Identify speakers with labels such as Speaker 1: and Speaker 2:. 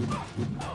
Speaker 1: Ha ha ha!